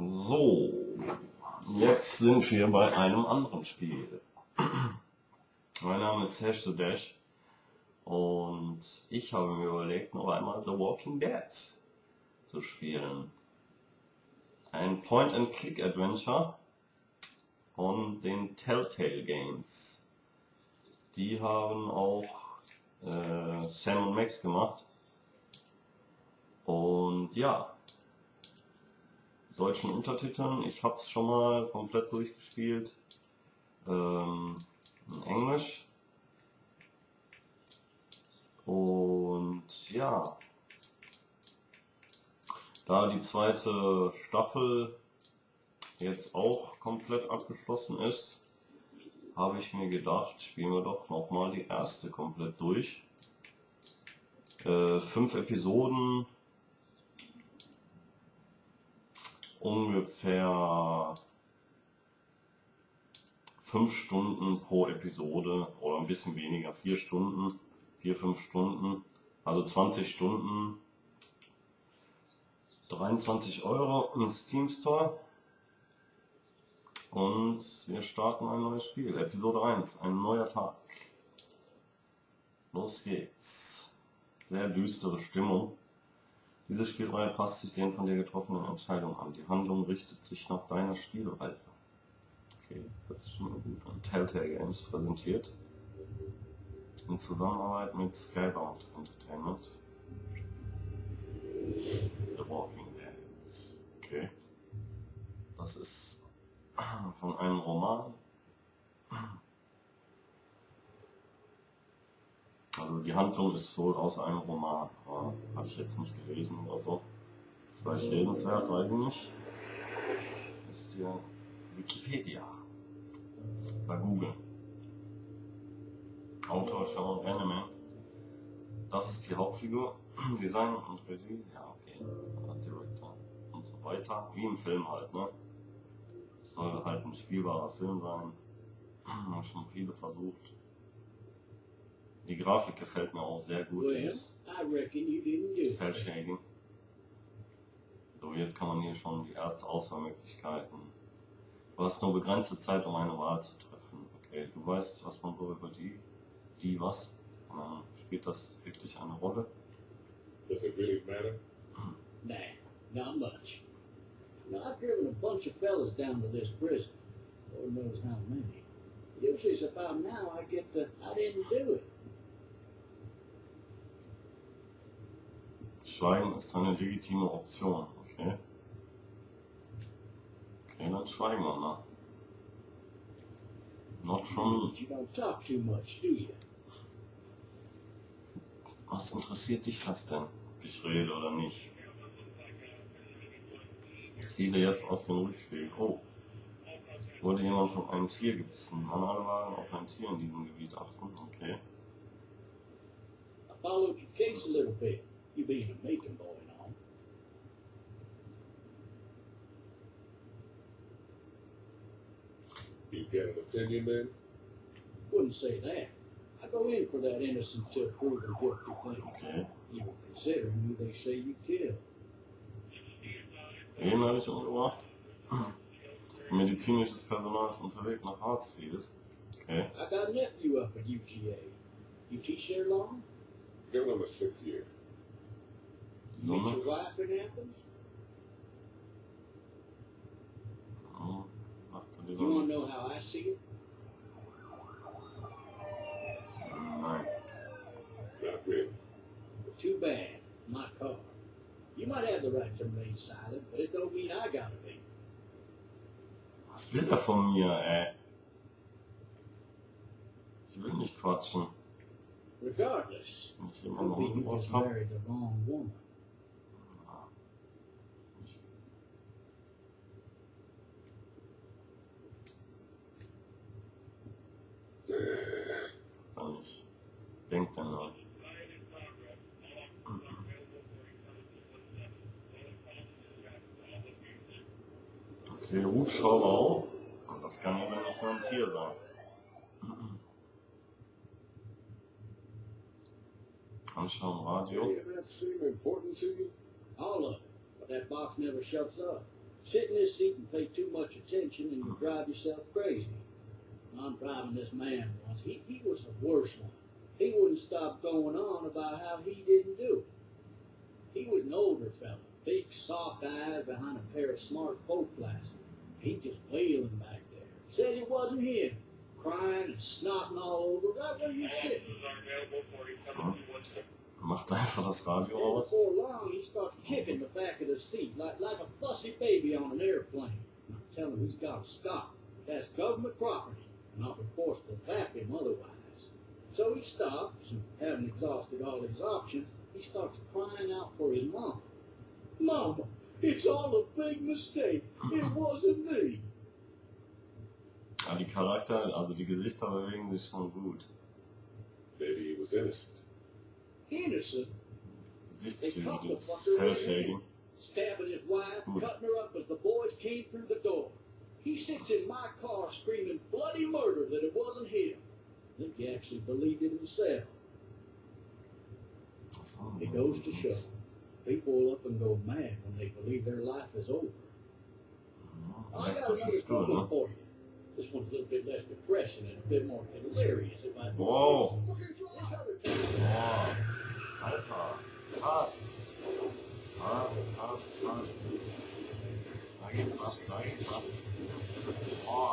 So, jetzt sind wir bei einem anderen Spiel. Mein Name ist Hash the Dash und ich habe mir überlegt, noch einmal The Walking Dead zu spielen. Ein Point-and-Click-Adventure von den Telltale Games. Die haben auch äh, Sam und Max gemacht. Und ja, deutschen Untertiteln. Ich habe es schon mal komplett durchgespielt. Ähm, in Englisch. Und ja, da die zweite Staffel jetzt auch komplett abgeschlossen ist, habe ich mir gedacht, spielen wir doch nochmal die erste komplett durch. Äh, fünf Episoden, ungefähr fünf Stunden pro Episode oder ein bisschen weniger, vier Stunden, vier, fünf Stunden, also 20 Stunden, 23 Euro im Steam Store. Und wir starten ein neues Spiel, Episode 1, ein neuer Tag. Los geht's. Sehr düstere Stimmung. Diese Spielreihe passt sich den von dir getroffenen Entscheidungen an. Die Handlung richtet sich nach deiner Spielweise. Okay, das ist schon mal gut an. Telltale Games präsentiert. In Zusammenarbeit mit Skybound Entertainment. The Walking Dead. Okay. Das ist von einem Roman. Also die Handlung ist wohl aus einem Roman, aber habe ich jetzt nicht gelesen oder so. Vielleicht lesenswert, weiß ich nicht. Ist hier Wikipedia. Bei Google. Autor Sean Benjamin. Das ist die Hauptfigur. Design und Regie, ja okay. Director und so weiter. Wie im Film halt, ne? Es soll halt ein spielbarer Film sein. Haben schon viele versucht. Die Grafik gefällt mir auch sehr gut. Well, Cell. Shading. So, jetzt kann man hier schon die erste Auswahlmöglichkeiten. Du hast nur begrenzte Zeit, um eine Wahl zu treffen. Okay, du weißt, was man so über die, die was. Und dann spielt das wirklich eine Rolle. Does it really matter? Nah, not much. Now, I've driven a bunch of fellas down to this prison. Lord knows how many. Usually it's about now I get the, I didn't do it. Schweigen ist eine legitime Option, okay? Okay, dann schweigen wir mal. Not from me. Was interessiert dich das denn, ob ich rede oder nicht? Ziele jetzt auf den Rückweg. Oh. Wurde jemand von einem Tier gebissen? Man alle waren auf ein Tier in diesem Gebiet achten. Okay. I followed your case a little bit. You being a Macon boy and all. You got an opinion then? Wouldn't say that. I go in for that innocent uh, till proven guilty thing. Okay. Even considering who they say you killed. Wen habe ich umgebracht? Medizinisches Personal ist unterwegs nach Hartsfield. Okay. I got a nephew up at UGA. You teach there long? Going on the sixth year. You meet Sonne. your wife in Athens? Oh, dachte lieber You want to know how I see it? Nein. Not really. Too bad. My car. You might have the right to remain silent, but it don't mean I gotta be. Was will er von mir, ey? Ich will nicht quatschen. Regardless, Wenn ich immer could noch be you umgebracht married the wrong woman. Okay, Hubschrauber auch. Und das kann ja nicht nur ein Tier sein. Anschauen, Radio. Important to you? All of that box never shuts up. sit in this seat and pay too much attention and you drive yourself crazy. I'm driving this man once. He, he was the worst one. He wouldn't stop going on about how he didn't do it. He was an older fella, big soft eyes behind a pair of smart folk glasses. He just wailing back there. Said it wasn't him. Crying and snotting all over right where you sitting. Macht einfach das Radio aus. before long, he starts kicking the back of the seat like, like a fussy baby on an airplane. And I tell him he's got to stop. That's government property, and I'll be forced to zap him otherwise. So he stops, and having exhausted all his options, he starts crying out for his mom. Mama, it's all a big mistake. It wasn't me. Ja, die Charakter, also die Gesichter bewegen sich schon gut. Maybe he was innocent. Innocent, Gesichtszüge, das ist cell-shading. stabbing his wife, Hmm. cutting her up as the boys came through the door. He sits in my car screaming bloody murder that it wasn't him. I think he actually believed it himself. So, It goes to show. People will up and go mad when they believe their life is over. I got Elektrische another Stuhl, problem ne? for you. This one's a little bit less depressing and a bit more hilarious. It might be Whoa. This other time- Boah, Alter, krass. Krass, krass, krass. Da geht's ab, da geht's ab. Boah. Boah.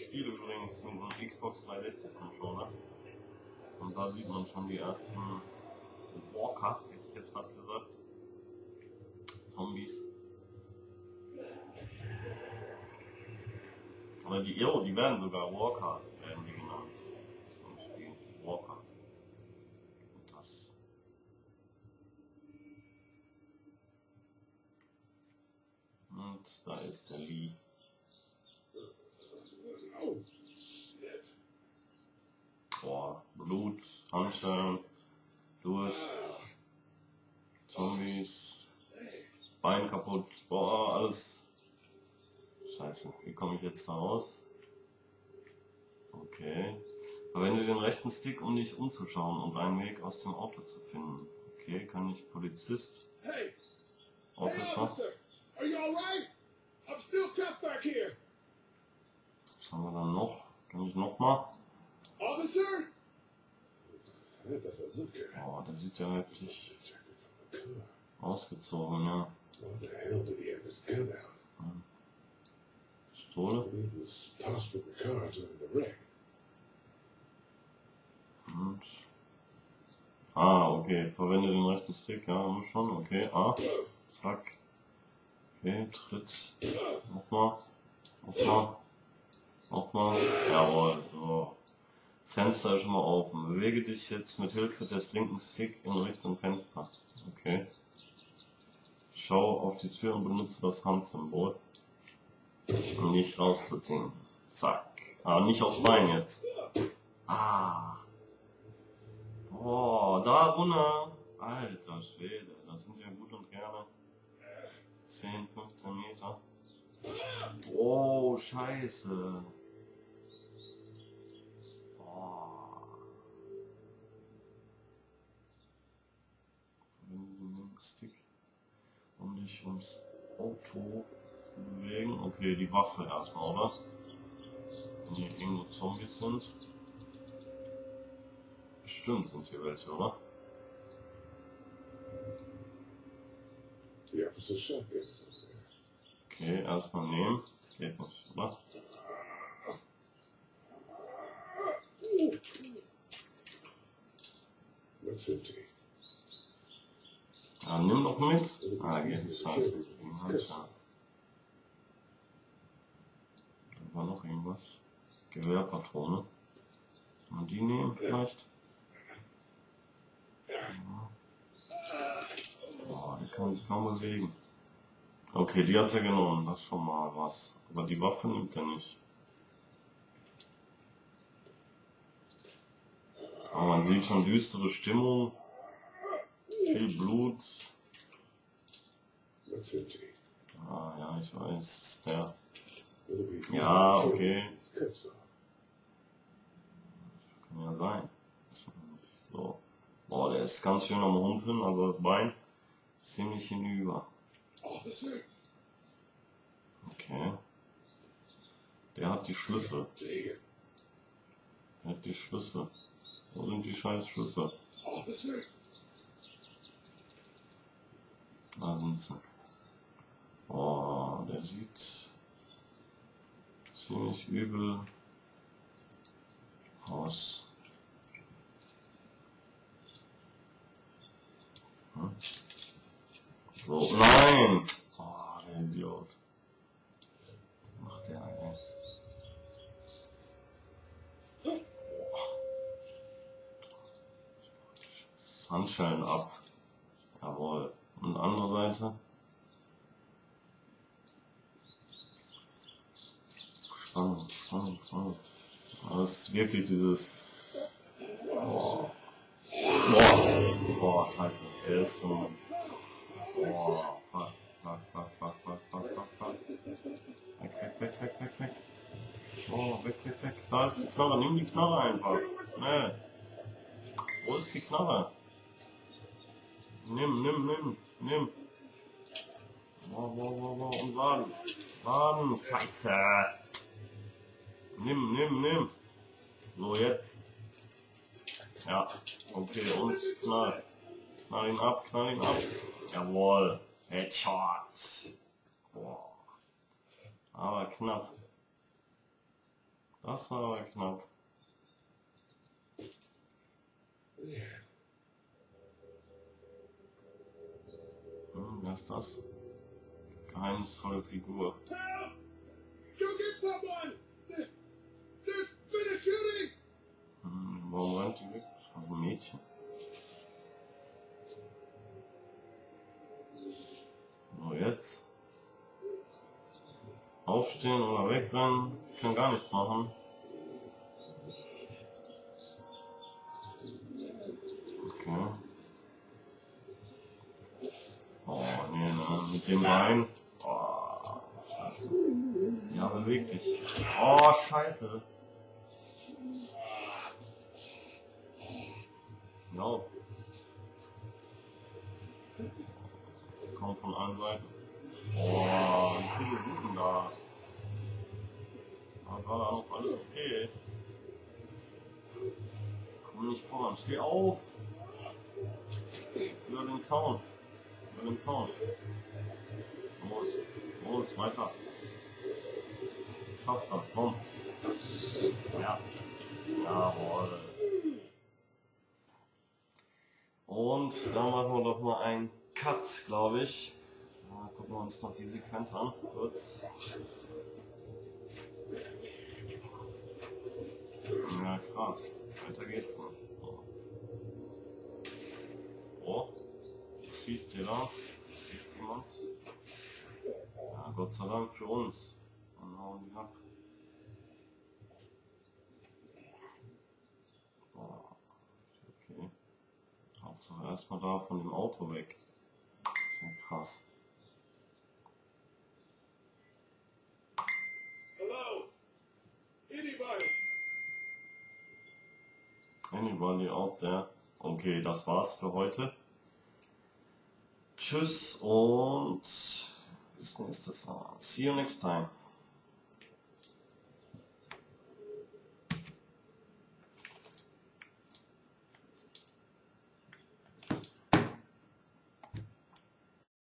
Spiele übrigens mit einem Xbox 360 Controller. Und da sieht man schon die ersten Walker, hätte ich jetzt fast gesagt. Zombies. Oder die, jo, die werden sogar Walker, werden die genannt. Im Spiel. Walker. Und das. Und da ist der Lee. Oh, shit. Boah, Handschellen, durch, Zombies, Bein kaputt, boah, alles. Scheiße, wie komme ich jetzt da raus? Okay. Verwende den rechten Stick, um dich umzuschauen und einen Weg aus dem Auto zu finden. Okay, kann ich Polizist, Hey, hey, Officer? officer, are you all right? I'm still cuffed back here. Was haben wir dann noch? Kann ich noch mal? Officer? Boah, der sieht ja car. ausgezogen, ja. Why the hell did he have his gun out? Pistole. He was tossed from the car during the wreck. Und. Ah, okay. Verwende den rechten Stick, ja, haben wir schon. Okay, ah. Zack. Okay, Tritt. Nochmal. Nochmal. Nochmal. Jawohl, so. Fenster ist schon mal offen. Bewege dich jetzt mit Hilfe des linken Stick in Richtung Fenster. Okay. Schau auf die Tür und benutze das Handsymbol. Um nicht rauszuziehen. Zack. Ah, nicht aufs Bein jetzt. Ah. Boah, da runter. Alter Schwede, das sind ja gut und gerne 10, 15 Meter. Oh, scheiße. Akustik. Und nicht ums Auto bewegen. Okay, die Waffe erstmal, oder? Wenn hier irgendwo Zombies sind. Bestimmt sind hier welche, oder? Ja, sicher. Okay, erstmal nehmen. Das geht nicht, oder? Das sind die. 119. Ah, ah, Jesus, scheiße. Da war noch irgendwas. Gewehrpatrone. Und die nehmen vielleicht. Boah, die kann sich kaum bewegen. Okay, die hat er genommen, das ist schon mal was. Aber die Waffe nimmt er nicht. Aber man sieht schon düstere Stimmung, viel Blut, Ah, ja, ich weiß. Der. Ja, okay. Kann ja sein. man Boah, der ist ganz schön am Humpeln, aber das Bein ist ziemlich hinüber. Okay. Der hat die Schlüssel. Der hat die Schlüssel. Wo sind die scheiß Schlüssel? Da sind sie. Oh, der sieht ziemlich übel aus. Hm? So, nein! Oh, der Idiot. Was macht der eigentlich? Sunshine ab. Jawohl. Und andere Seite. Spannend, spannend, spannend. Aber es ist wirklich dieses. Boah. Boah. Boah, scheiße. Er ist schon. Boah. Fuck, fuck, fuck, fuck, fuck, fuck, fuck, fuck. Weg, weg, weg, weg, weg, weg. Oh, weg, weg, weg. Da ist die Knarre. Nimm die Knarre einfach. Nee. Wo ist die Knarre? Nimm, nimm, nimm, nimm. Wow, wow, wow, wow. Und laden. Laden. Scheiße. Nimm, nimm, nimm. So, jetzt. Ja. Okay, und knall. Knall ihn ab, knall ihn ab. Jawohl. Headshot. Boah. Aber knapp. Das war aber knapp. Hm, wer ist das? Geheimnisvolle Figur. help! Go get someone! There- There's been a shooting! Ein Mädchen. So, jetzt. Aufstehen oder wegrennen. Ich kann gar nichts machen. Okay. Oh, nee, ne, mit dem Bein. Oh, scheiße. Ja, beweg dich. Oh, scheiße. Lauf. Kommt von allen Seiten. Oh, wie viele sind denn da? Aber gerade auch alles okay. Komm nicht voran, steh auf! Jetzt über den Zaun. Über den Zaun. Los, los, weiter. Schaff das, komm. Ja. Jawohl. Und dann machen wir doch mal einen Cut, glaube ich. Ja, gucken wir uns noch die Sequenz an, kurz. Ja, krass. Weiter geht's nicht. So. Oh. Schießt hier da? Schießt jemand? Ja, Gott sei Dank für uns. Dann hauen die ab. Boah. Okay. Hauptsache erstmal da von dem Auto weg. Sehr krass. Hello? Anybody? Anybody out there? Okay, das war's für heute. Tschüss und bis nächstes Mal. See you next time.